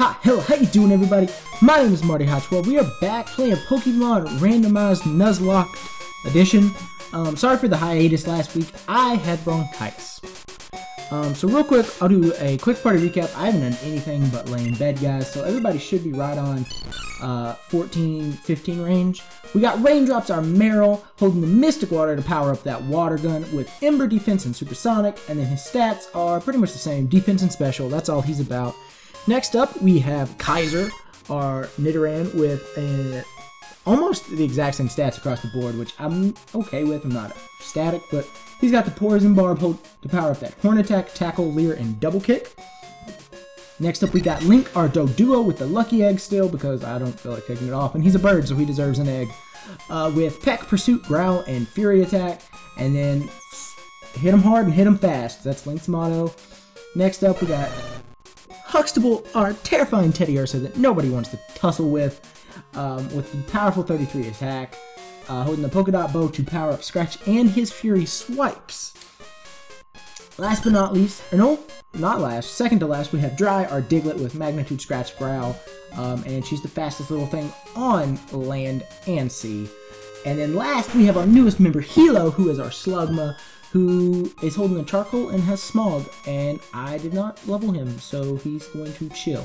Hi, hello, how you doing everybody? My name is Marty Hotchwell. We are back playing Pokemon Randomized Nuzlocke Edition. Um, sorry for the hiatus last week. I had bronchitis. Um, so real quick, I'll do a quick party recap. I haven't done anything but lay in bed, guys, so everybody should be right on uh, 14, 15 range. We got Raindrops, our Marill, holding the Mystic Water to power up that water gun with Ember Defense and Supersonic, and then his stats are pretty much the same, Defense and Special, that's all he's about. Next up, we have Kaiser, our Nidoran, with a, almost the exact same stats across the board, which I'm okay with. I'm not static, but he's got the Poison Barb to power up that Horn Attack, Tackle, Leer, and Double Kick. Next up, we got Link, our Doduo, with the Lucky Egg still, because I don't feel like taking it off, and he's a bird, so he deserves an egg. Uh, with Peck, Pursuit, Growl, and Fury Attack, and then hit him hard and hit him fast. That's Link's motto. Next up, we got Huxtable, our terrifying Teddiursa that nobody wants to tussle with, um, with the powerful 33 attack, uh, holding the Polka Dot Bow to power up Scratch and his Fury Swipes. Last but not least, or no, not last, second to last, we have Dry, our Diglett with Magnitude Scratch Growl, um, and she's the fastest little thing on land and sea. And then last, we have our newest member, Hilo, who is our Slugma, who is holding a charcoal and has smog, and I did not level him, so he's going to chill.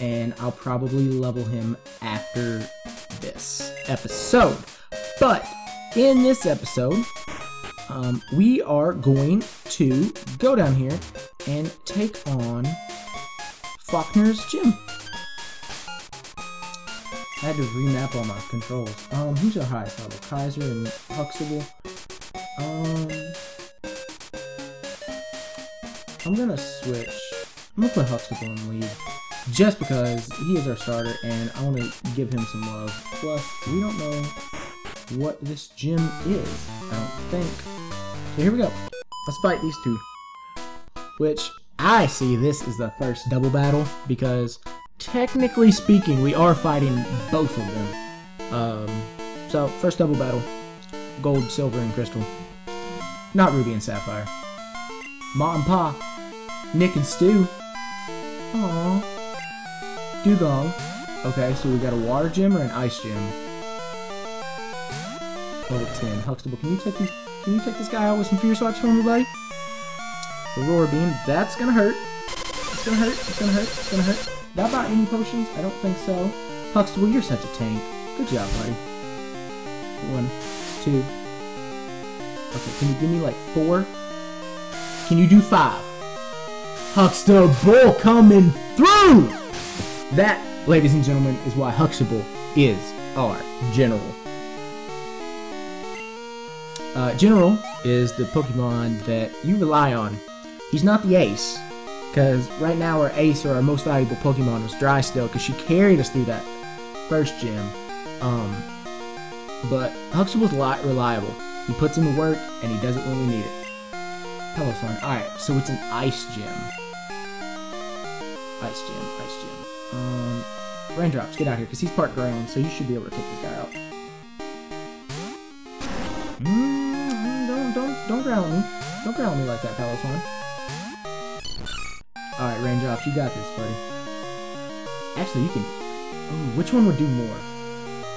And I'll probably level him after this episode. But in this episode, um, we are going to go down here and take on Falkner's gym. I had to remap all my controls. Um, who's our highest level? Kaiser and Huxtable. Um, I'm gonna switch. I'm gonna put Huxtable in lead. Just because he is our starter and I want to give him some love. Plus, we don't know what this gym is, I don't think. So here we go. Let's fight these two. Which, I see this is the first double battle because, technically speaking, we are fighting both of them. Um, so, first double battle. Gold, silver, and crystal. Not ruby and sapphire. Ma and Pa. Nick and Stu. Aww. Dewgong. Okay, so we got a water gym or an ice gym? Level 10. Huxtable, can you take these can you take this guy out with some Fury Swipes for me, buddy? Aurora Beam, that's gonna hurt. It's gonna hurt, it's gonna hurt, it's gonna hurt. Did I buy any potions? I don't think so. Huxtable, you're such a tank. Good job, buddy. One, two. Okay, can you give me like four? Can you do five? Huxtable coming through! That, ladies and gentlemen, is why Huxtable is our general. Uh, general is the Pokemon that you rely on. He's not the ace, because right now our ace or our most valuable Pokemon was Drysdale, because she carried us through that first gym. Um, but Huxtable's lot reliable. He puts in the work, and he does it when we need it. Son. Alright, so it's an ice gym. Ice gym, ice gym. Um, Raindrops, get out here, because he's part ground, so you should be able to take this guy out. Mm, don't, don't, don't growl me. Don't growl me like that, Piloswine. Alright, Raindrops, you got this, buddy. Actually, you can... Ooh, which one would do more?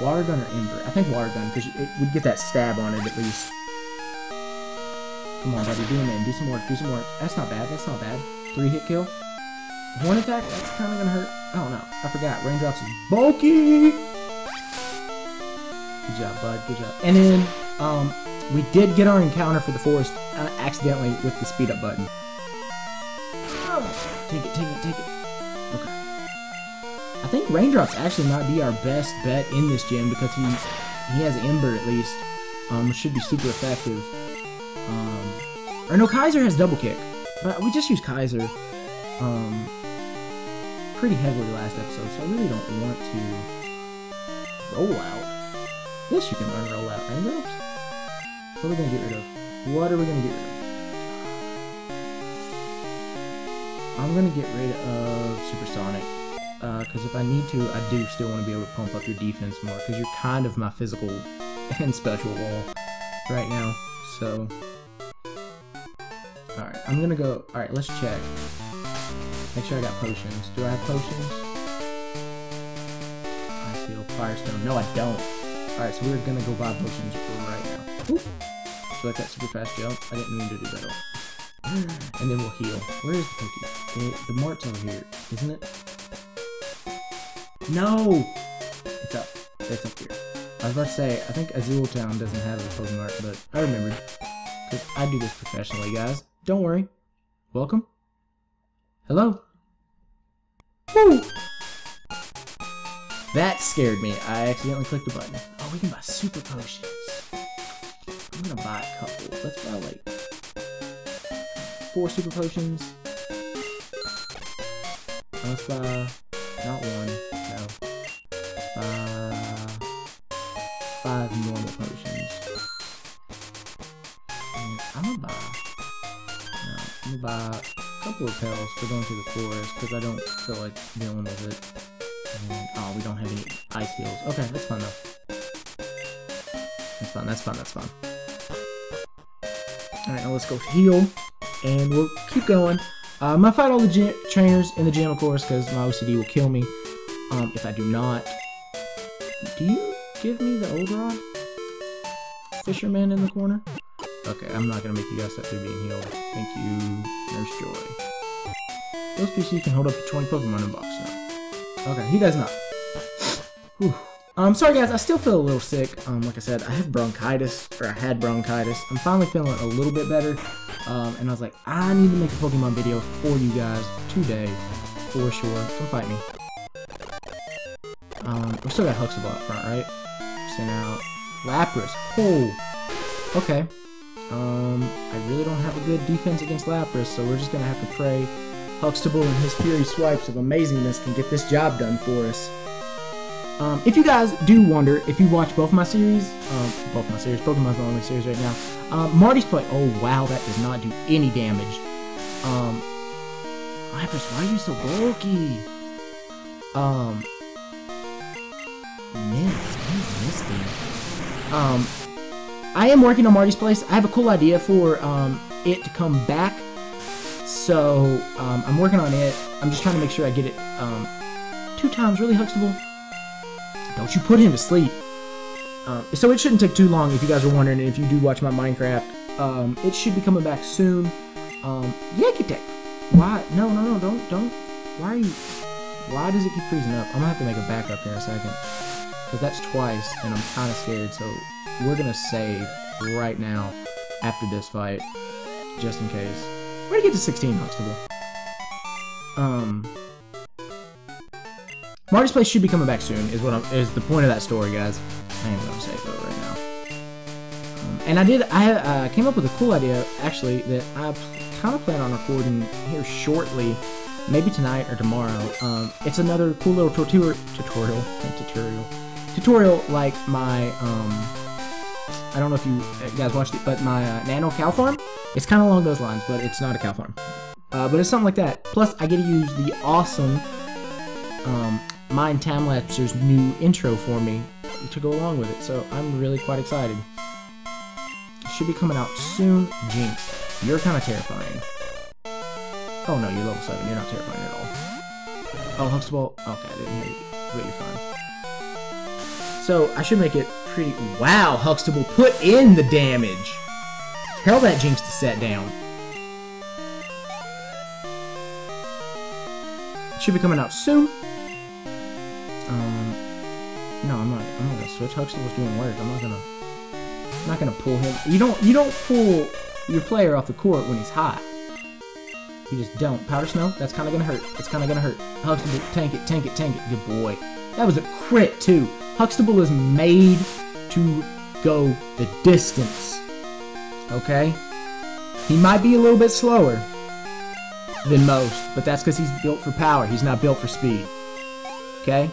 Water Gun or Ember? I think Water Gun, because it would get that stab on it at least. Come on, buddy, do him in. Do some work, do some work. That's not bad, that's not bad. Three hit kill. Horn attack? That's kind of gonna hurt. Oh no, I forgot. Raindrops is bulky! Good job, bud, good job. And then, um, we did get our encounter for the forest uh, accidentally with the speed up button. Take it, take it, take it. Think Raindrops actually might be our best bet in this gym because he he has Ember at least. Um, should be super effective. Um, or no, Kaiser has double kick, but we just used Kaiser. Um, pretty heavily last episode, so I really don't want to roll out. Yes, you can learn roll out. Raindrops? What are we gonna get rid of? What are we gonna get rid of? I'm gonna get rid of Supersonic. Because uh, if I need to, I do still want to be able to pump up your defense more. Because you're kind of my physical and special wall right now. So, alright, I'm gonna go. Alright, let's check. Make sure I got potions. Do I have potions? I feel firestone. No, I don't. Alright, so we're gonna go buy potions right now. Ooh. So like that super fast jump. I didn't mean to do that. and then we'll heal. Where is the Poke? The, the mart's over here, isn't it? No! It's up. It's up here. I was about to say, I think Azalea Town doesn't have a Pokemon, but I remembered. Because I do this professionally, guys. Don't worry. Welcome. Hello? Woo! That scared me. I accidentally clicked a button. Oh, we can buy super potions. I'm gonna buy a couple. Let's buy like four super potions. Let's buy not one, couple of for going to the forest because I don't feel like dealing with it. And, oh, we don't have any ice heals. Okay, that's fine though. That's fun, That's fun, That's fun. All right, now let's go heal, and we'll keep going. Uh, I'm gonna fight all the trainers in the gym, of course, because my OCD will kill me um, if I do not. Do you give me the Oberon? Fisherman in the corner? Okay, I'm not gonna make you guys sit through being healed. Thank you, Nurse Joy. Those PCs can hold up to 20 Pokemon in a box now. Okay, he does not. Whew. Um, sorry guys, I still feel a little sick. Um, like I said, I have bronchitis, or I had bronchitis. I'm finally feeling a little bit better. Um, and I was like, I need to make a Pokemon video for you guys today, for sure. Come fight me. Um, we still got Huxtable up front, right? Send out Lapras. Oh, okay. Um, I really don't have a good defense against Lapras, so we're just gonna have to pray Huxtable and his Fury Swipes of amazingness can get this job done for us. Um, if you guys do wonder, if you watch both my series, um, both my series, Pokemon's the only series right now, um, Marty's play, oh wow, that does not do any damage. Um, Lapras, why are you so bulky? Um, Mist, Misty. Um, I am working on Marty's Place. I have a cool idea for, um, it to come back. So, um, I'm working on it. I'm just trying to make sure I get it, um, two times really Huxtable. Don't you put him to sleep. Um, so it shouldn't take too long if you guys are wondering if you do watch my Minecraft. Um, it should be coming back soon. Um, Yankeetech. Why? No, no, no, don't, don't. Why are you... Why does it keep freezing up? I'm gonna have to make a backup here in a second. Because that's twice, and I'm kind of scared, so we're gonna save right now after this fight. Just in case. We're gonna get to 16 Huxtable. Um... Marty's Place should be coming back soon, is what I'm, is the point of that story, guys. I am gonna save though right now. Um, and I did, I uh, came up with a cool idea, actually, that I kind of plan on recording here shortly, maybe tonight or tomorrow. Um, it's another cool little tutorial, tutorial, tutorial, tutorial like my, um, I don't know if you guys watched it, but my uh, Nano Cow Farm, it's kind of along those lines, but it's not a cow farm. Uh, but it's something like that. Plus, I get to use the awesome um, Mind Timelapser's new intro for me to go along with it, so I'm really quite excited. It should be coming out soon. Jynx, you're kind of terrifying. Oh no, you're level 7, you're not terrifying at all. Oh, Huxtable, okay, I didn't hear you, but you're fine. So, I should make it pretty... Wow, Huxtable, put in the damage! Tell that Jynx to set down. It should be coming out soon. Um, no, I'm not. I'm not gonna switch. Huxtable's doing work. I'm not gonna. I'm not gonna pull him. You don't. You don't pull your player off the court when he's hot. You just don't. Powder snow. That's kind of gonna hurt. It's kind of gonna hurt. Huxtable, tank it, tank it, tank it. Good boy. That was a crit too. Huxtable is made to go the distance. Okay. He might be a little bit slower than most, but that's because he's built for power. He's not built for speed. Okay.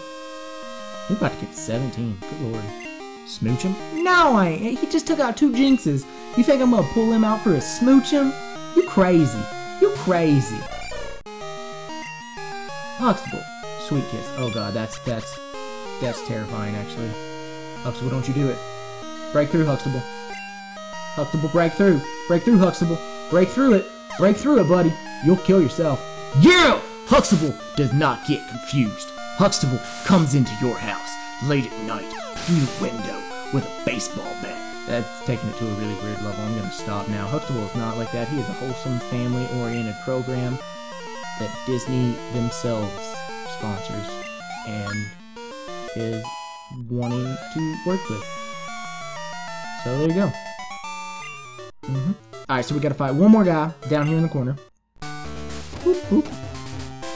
He's about to get to 17. Good lord. Smoochum? No, I ain't. He just took out two Jynxes. You think I'm gonna pull him out for a Smoochum? You crazy. You crazy. Huxtable. Sweet kiss. Oh god, that's, that's, that's terrifying actually. Huxtable, don't you do it. Break through, Huxtable. Huxtable, break through. Break through, Huxtable. Break through it. Break through it, buddy. You'll kill yourself. Yeah! Huxtable does not get confused. Huxtable comes into your house late at night through the window with a baseball bat. That's taking it to a really weird level. I'm gonna stop now. Huxtable is not like that. He is a wholesome, family-oriented program that Disney themselves sponsors and is wanting to work with. So there you go. Mm-hmm. Alright, so we gotta fight one more guy down here in the corner. Boop, boop.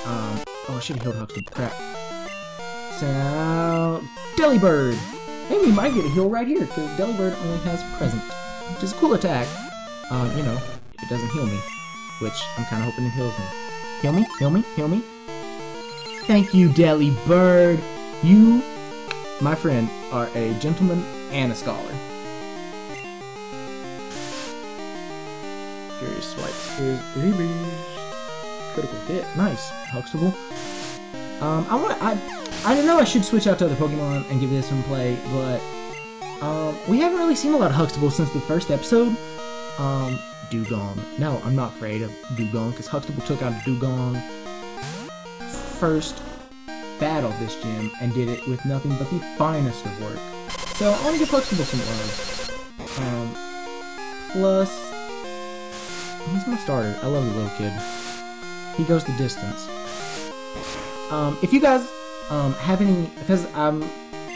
Um, oh, I should have healed Huxtable. Crap. So, Delibird! Hey, we might get a heal right here, because Delibird only has Present, which is a cool attack. Um, you know, if it doesn't heal me, which I'm kind of hoping it heals me. Heal me, heal me, heal me. Thank you, Delibird! You, my friend, are a gentleman and a scholar. Furious Swipes is Critical hit. Nice. Huxtable. Um, I want I I know I should switch out to other Pokemon and give this one play, but um, we haven't really seen a lot of Huxtable since the first episode. Um, Dewgong. No, I'm not afraid of Dewgong because Huxtable took out Dewgong first battle this gym and did it with nothing but the finest of work. So I want to give Huxtable some love. Um, plus, he's my starter. I love the little kid. He goes the distance. Um, if you guys um, have any, because um,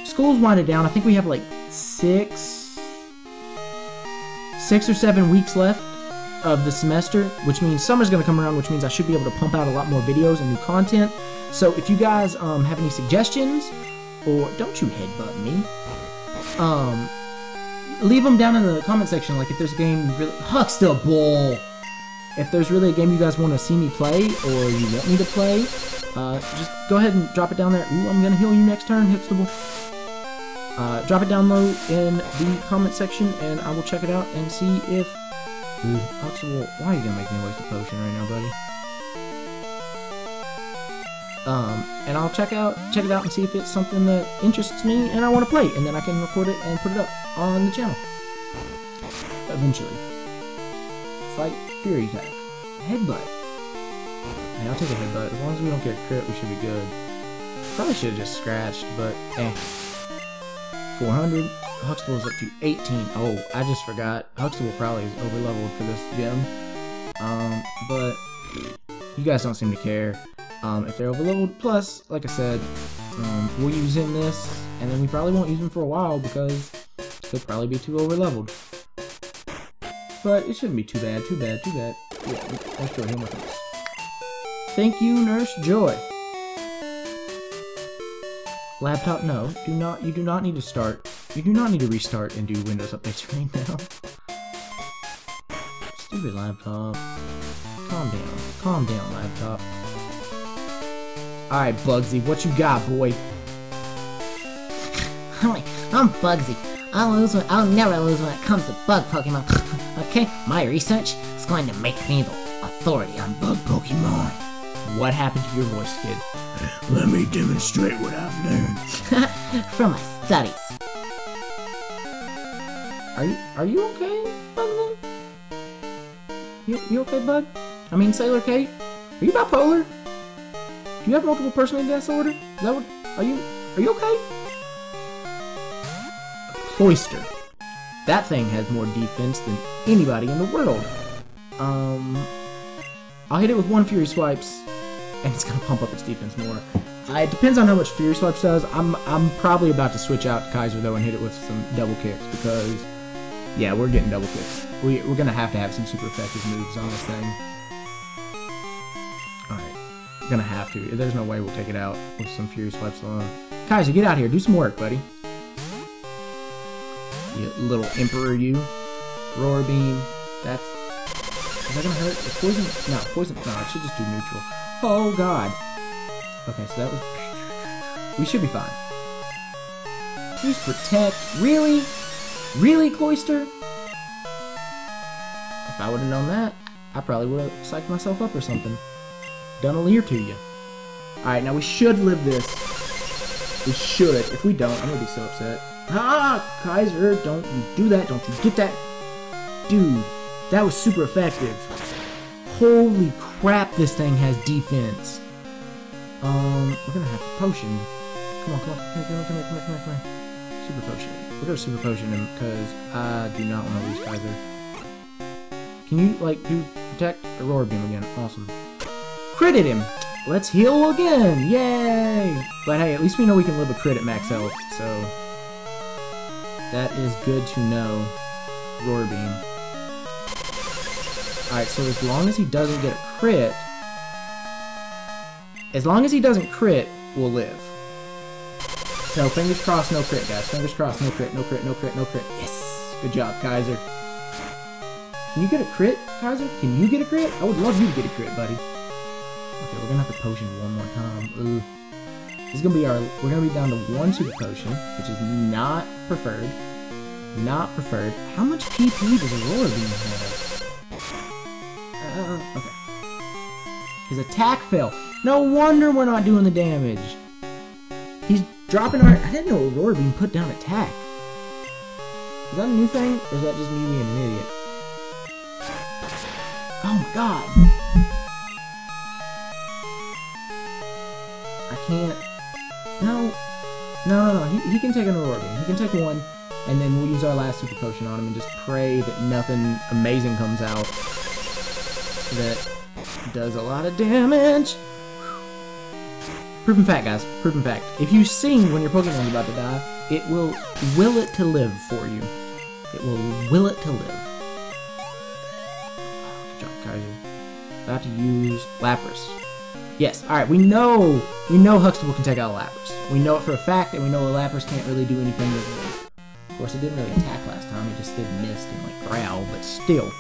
school's winded down. I think we have like six, six or seven weeks left of the semester, which means summer's going to come around, which means I should be able to pump out a lot more videos and new content. So if you guys um, have any suggestions, or don't you headbutt me, um, leave them down in the comment section. Like if there's a game really, Huxtable. If there's really a game you guys want to see me play, or you want me to play, uh, just go ahead and drop it down there. Ooh, I'm gonna heal you next turn, Huxtable. Uh, drop it down low in the comment section, and I will check it out and see if. Ooh, Huxtable, why are you gonna make me waste a potion right now, buddy? Um, and I'll check out check it out and see if it's something that interests me and I want to play, and then I can record it and put it up on the channel. Eventually. Fight Fury attack. Headbutt. Hey, I'll take a headbutt. As long as we don't get a crit, we should be good. Probably should have just scratched, but eh. 400. Huxtable's up to 18. Oh, I just forgot. Huxtable probably is over leveled for this gym. Um, but you guys don't seem to care. Um, if they're over leveled, plus, like I said, um, we'll use him this, and then we probably won't use him for a while because he'll probably be too over leveled. But it shouldn't be too bad, too bad, too bad. Yeah, let's go him with this. Thank you, Nurse Joy. Laptop, no. Do not. You do not need to start. You do not need to restart and do Windows updates right now. Stupid laptop. Calm down. Calm down, laptop. Alright, Bugsy, what you got, boy? I'm Bugsy. I'll lose when, I'll never lose when it comes to bug Pokemon. okay, my research is going to make me the authority on bug Pokemon. What happened to your voice, kid? Let me demonstrate what I've learned. From my studies. Are you are you okay, Bugsy? You you okay, bud? I mean, Sailor Kate? Are you bipolar? Do you have multiple personality disorder? Is that what? Are you are you okay? Cloyster. That thing has more defense than anybody in the world. Um, I'll hit it with one Fury Swipes, and it's gonna pump up its defense more. Uh, it depends on how much Fury Swipes does. I'm I'm probably about to switch out Kaiser though and hit it with some double kicks because, yeah, we're getting double kicks. We, we're gonna have to have some super effective moves on this thing. Gonna have to. There's no way we'll take it out with some Furious Swipes alone. Kaiser, get out here. Do some work, buddy. You little Emperor, you. Aurora Beam. That's... Is that gonna hurt? Is poison... No, poison... No, I should just do neutral. Oh, God. Okay, so that was... We should be fine. Use Protect. Really? Really, Cloyster? If I would have known that, I probably would have psyched myself up or something. A leer to you. Alright, now we should live this. We should. If we don't, I'm gonna be so upset. Ah, Kaiser, don't you do that. Don't you get that. Dude, that was super effective. Holy crap, this thing has defense. Um, we're gonna have to potion. Come on, come on, come here, come here, come here, come here, come here. Super potion. We're gonna super potion him because I do not want to lose Kaiser. Can you like do protect Aurora Beam again? Awesome. Critted him. Let's heal again. Yay! But hey, at least we know we can live a crit at max health, so that is good to know. Aurora Beam. Alright, so as long as he doesn't get a crit, as long as he doesn't crit, we'll live. So fingers crossed, no crit, guys. Fingers crossed, no crit, no crit, no crit, no crit. Yes! Good job, Kaiser. Can you get a crit, Kaiser? Can you get a crit? I would love you to get a crit, buddy. Okay, we're gonna have to potion one more time. Ooh. This is gonna be our. We're gonna be down to one super potion, which is not preferred. Not preferred. How much PP does Aurora Beam have? Uh, okay. His attack fell. No wonder we're not doing the damage. He's dropping our. I didn't know Aurora Beam put down attack. Is that a new thing, or is that just me being an idiot? Oh my god. Can't. No. No, no, no. He, he can take an Aurora. He can take one, and then we'll use our last super potion on him and just pray that nothing amazing comes out that does a lot of damage. Proven fact, guys. Proven fact. If you sing when your Pokemon's about to die, it will will it to live for you. It will will it to live. Good job, Kaiser. About to use Lapras. Yes, alright, we know we know Huxtable can take out Lapras. We know it for a fact, and we know a Lapras can't really do anything with it. Of course, it didn't really attack last time, it just did mist and like growl, but still.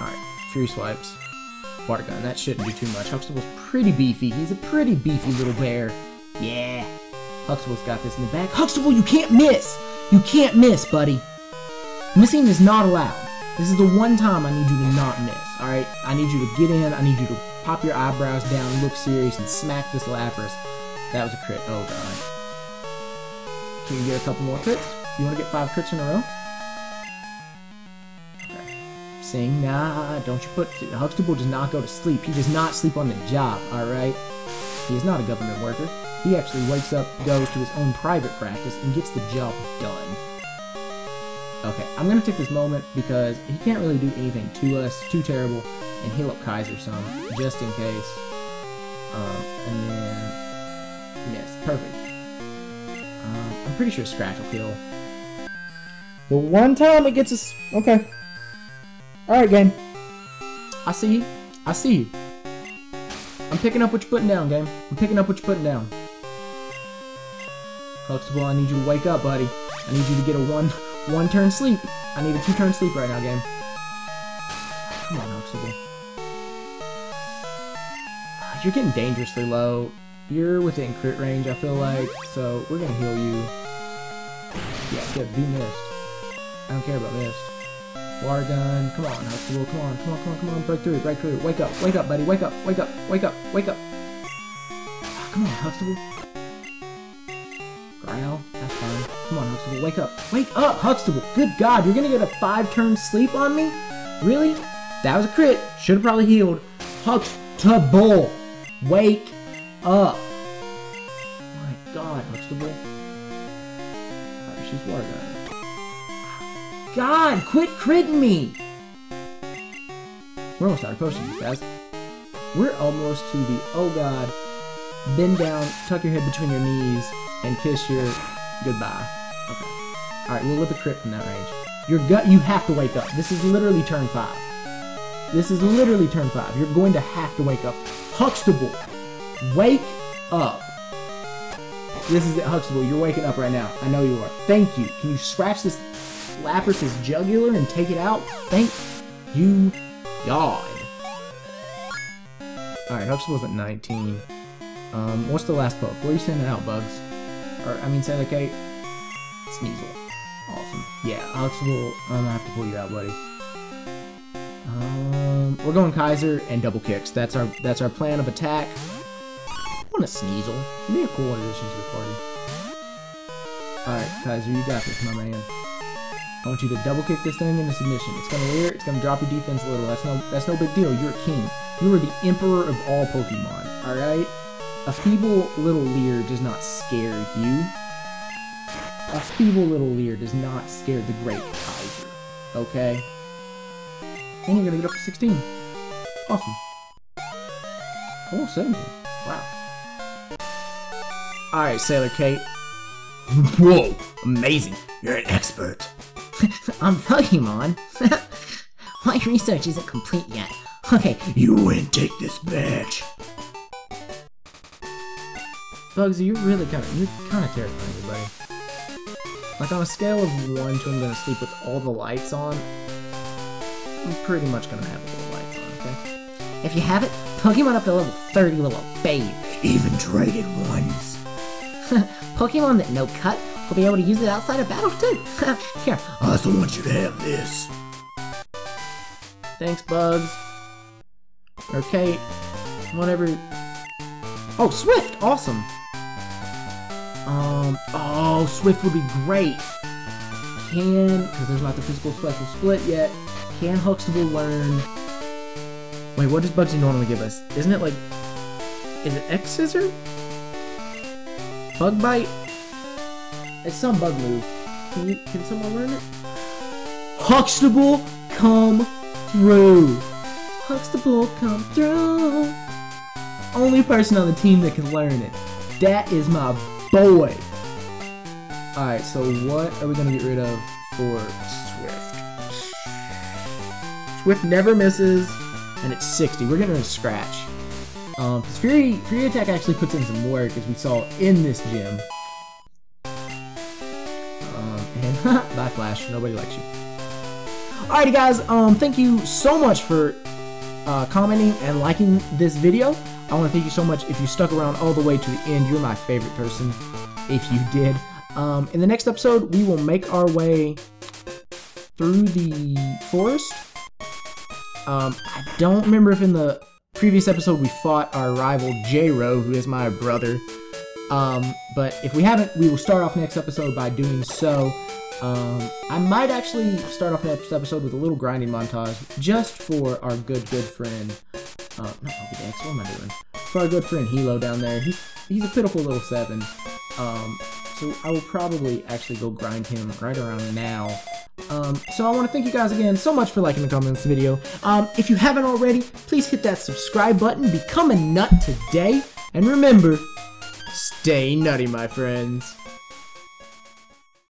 Alright, Fury Swipes. Water Gun, that shouldn't do too much. Huxtable's pretty beefy. He's a pretty beefy little bear. Yeah. Huxtable's got this in the back. Huxtable, you can't miss! You can't miss, buddy. Missing is not allowed. This is the one time I need you to not miss, alright? I need you to get in, I need you to pop your eyebrows down, look serious, and smack this Lapras. That was a crit. Oh, God. Can you get a couple more crits? You want to get five crits in a row? Sing, nah, don't you put... Huxtable does not go to sleep. He does not sleep on the job, alright? He is not a government worker. He actually wakes up, goes to his own private practice, and gets the job done. Okay, I'm gonna take this moment because he can't really do anything to us, too terrible, and heal up Kaiser some, just in case. Um, and then... Yes, perfect. Um, I'm pretty sure Scratch will kill. The one time it gets us... Okay. Alright, game. I see you. I see you. I'm picking up what you're putting down, game. I'm picking up what you're putting down. Huxtable, I need you to wake up, buddy. I need you to get a one one turn sleep. I need a two turn sleep right now, game. Come on, Huxtable. You're getting dangerously low. You're within crit range, I feel like, so we're gonna heal you. Yeah, good. Do mist. I don't care about mist. Water gun. Come on, Huxtable. Come on, come on, come on, come on. Break through, break through. Wake up, wake up, buddy. Wake up, wake up, wake up, wake up. Ah, come on, Huxtable. Growl. Come on, Huxtable. Wake up. Wake up, Huxtable. Good God, you're gonna get a five-turn sleep on me? Really? That was a crit. Should have probably healed. Huxtable. Wake up. My God, Huxtable. Alright, she's water gun. God, quit critting me! We're almost out of potions, guys. We're almost to the, oh god, bend down, tuck your head between your knees, and kiss your goodbye. Alright, we'll live a crit from that range. Your gut, you have to wake up. This is literally turn 5. This is literally turn 5. You're going to have to wake up. Huxtable, wake up. This is it, Huxtable. You're waking up right now. I know you are. Thank you. Can you scratch this Lapras' jugular and take it out? Thank you, God. Alright, Huxtable's at 19. Um, what's the last poke? What are you sending out, Bugs? Or, I mean, Sailor Kate? Sneasel. Awesome. Yeah, Huxtable, I'm gonna have to pull you out, buddy. Um, we're going Kaiser and double kicks. That's our that's our plan of attack. I want a Sneasel. It'd be a cool addition to the party. Alright, Kaiser, you got this, my man. I want you to double kick this thing into submission. It's gonna leer, it's gonna drop your defense a little. That's no that's no big deal. You're a king. You are the emperor of all Pokemon. Alright? A feeble little leer does not scare you. A feeble little leer does not scare the great Kaiser. Okay? And you're gonna get up to 16. Awesome. Oh, 70. Wow. Alright, Sailor Kate. Whoa, amazing. You're an expert. I'm fucking on Pokemon? My research isn't complete yet. Okay, You win, take this badge. Bugsy, you're really kind of you're kind of terrifying, me, buddy. Like on a scale of one to I'm gonna sleep with all the lights on, I'm pretty much gonna have all the lights on. Okay. if you have it, Pokemon up to level 30 will obey you. Even traded ones. Pokemon that no cut will be able to use it outside of battle too. Here, I also want you to have this. Thanks, Bugs. Or Kate. Whatever. Oh, Swift! Awesome. Um. Oh, Swift would be great. Can because there's not the physical special split yet. Can Huxtable learn? Wait, what does Bugsy normally give us? Isn't it like? Is it X Scissor? Bug Bite? It's some bug move. Can you? Can someone learn it? Huxtable, come through. Huxtable, come through. Only person on the team that can learn it. That is my boy. Alright, so what are we gonna get rid of for Swift? Swift never misses, and it's 60. We're getting rid of Scratch. Um, Fury, Fury Attack actually puts in some work, as we saw in this gym. Um, and bye Flash, nobody likes you. Alrighty guys, um, thank you so much for uh, commenting and liking this video. I want to thank you so much if you stuck around all the way to the end. You're my favorite person if you did. Um, in the next episode, we will make our way through the forest. Um, I don't remember if in the previous episode we fought our rival J-Ro, who is my brother. Um, but if we haven't, we will start off next episode by doing so. Um, I might actually start off next episode with a little grinding montage just for our good, good friend. Uh, not what am I doing? For our good friend Hilo down there. He's, he's a pitiful little seven. Um, so I will probably actually go grind him right around now. Um, so I want to thank you guys again so much for liking and commenting this video. Um, if you haven't already, please hit that subscribe button, become a nut today, and remember, stay nutty, my friends.